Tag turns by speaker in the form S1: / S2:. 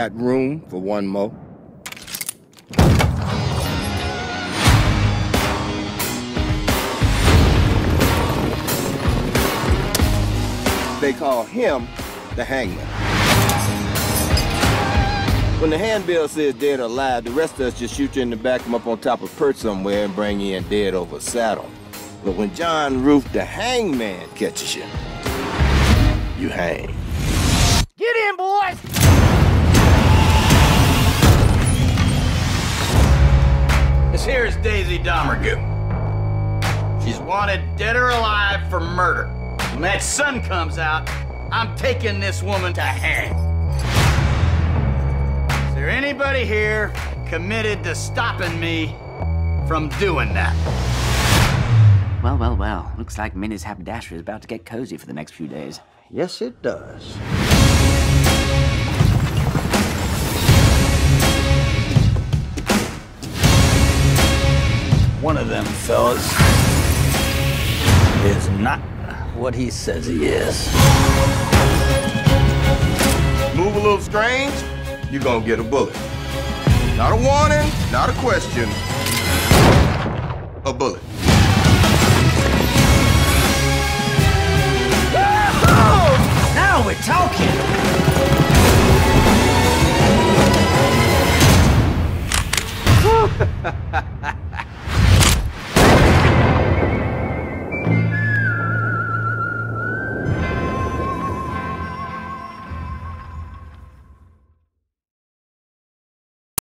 S1: Got room for one more? They call him the hangman. When the handbill says dead or alive, the rest of us just shoot you in the back, come up on top of perch somewhere, and bring you in dead over a saddle. But when John Ruth, the hangman, catches you, you hang.
S2: This here is Daisy Domergue. She's wanted dead or alive for murder. When that sun comes out, I'm taking this woman to hang. Is there anybody here committed to stopping me from doing that?
S3: Well, well, well. Looks like Minnie's haberdashery is about to get cozy for the next few days.
S1: Yes, it does.
S2: Of them fellas is not what he says he is.
S1: Move a little strange, you're gonna get a bullet. Not a warning, not a question. A bullet.
S4: Now we're talking!